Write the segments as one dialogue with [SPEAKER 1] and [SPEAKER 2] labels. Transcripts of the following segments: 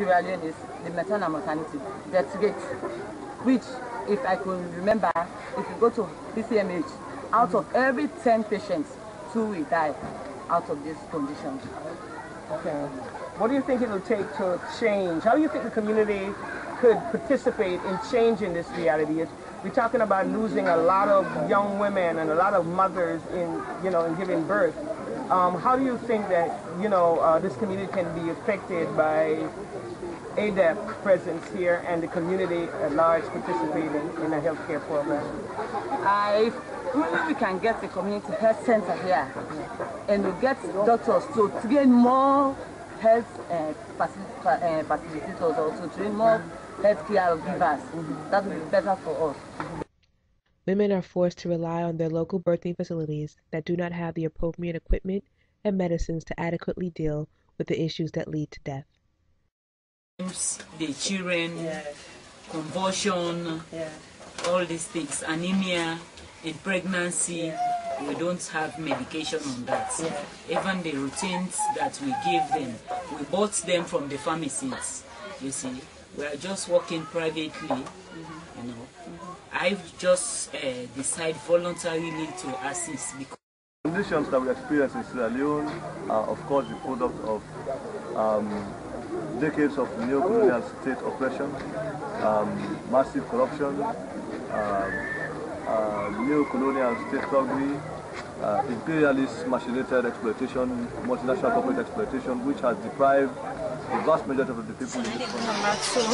[SPEAKER 1] Sierra Leone is the maternal mortality, death rate, which, if I can remember, if you go to PCMH, out of every 10 patients, two will die out of this condition.
[SPEAKER 2] Okay. What do you think it'll take to change? How do you think the community could participate in changing this reality? We're talking about losing a lot of young women and a lot of mothers in, you know, in giving birth. Um, how do you think that, you know, uh, this community can be affected by AAPDEP presence here and the community at large participating in a healthcare program?
[SPEAKER 1] I, if we can get a community health center here and we get doctors to train more health uh, uh, facilitators or to train more healthcare givers, that would be better for us.
[SPEAKER 3] Women are forced to rely on their local birthing facilities that do not have the appropriate equipment and medicines to adequately deal with the issues that lead to death.
[SPEAKER 4] the children, convulsion, all these things, anemia, in pregnancy, we don't have medication on that. Even the routines that we give them, we bought them from the pharmacies. You see, we are just working privately. You know, I've just uh, decided voluntarily to assist because.
[SPEAKER 5] conditions that we experience in Sierra Leone are of course the product of um, decades of neo-colonial state oppression, um, massive corruption, um, uh, neo-colonial state thuggery, uh, imperialist machinated exploitation, multinational corporate exploitation, which has deprived the vast majority of the people in this country.
[SPEAKER 6] Number two,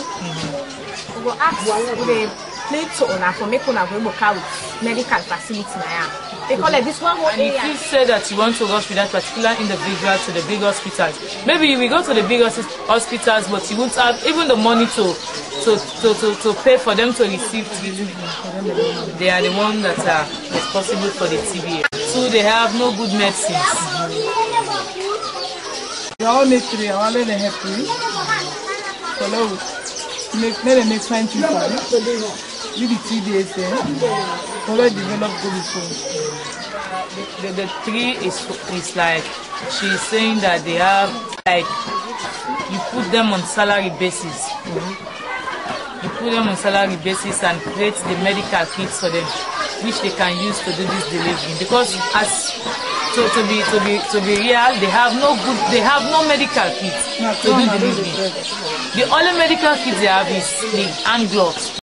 [SPEAKER 6] we go ask, we dey play to una for make una go out medical facility na ya. They call it this one whole
[SPEAKER 7] And if you say that you want to rush with that particular individual to the big hospitals, maybe you will go to the big hos- hospitals, but you won't have even the money to to, to, to, to pay for them to receive treatment. They are the ones that are responsible for the TB. So they have no good medicines.
[SPEAKER 8] All make three, I want to help you. Follow. Make, make them make fine thing for you. You be three days there. Follow develop good phone.
[SPEAKER 7] The, the three is is like she's saying that they have like you put them on salary basis. You put them on salary basis and create the medical kits for them, which they can use to do this delivery. Because as to, to be to be to be real, they have no good they have no medical kits to do delivery. The only medical kits they have is the hand gloves.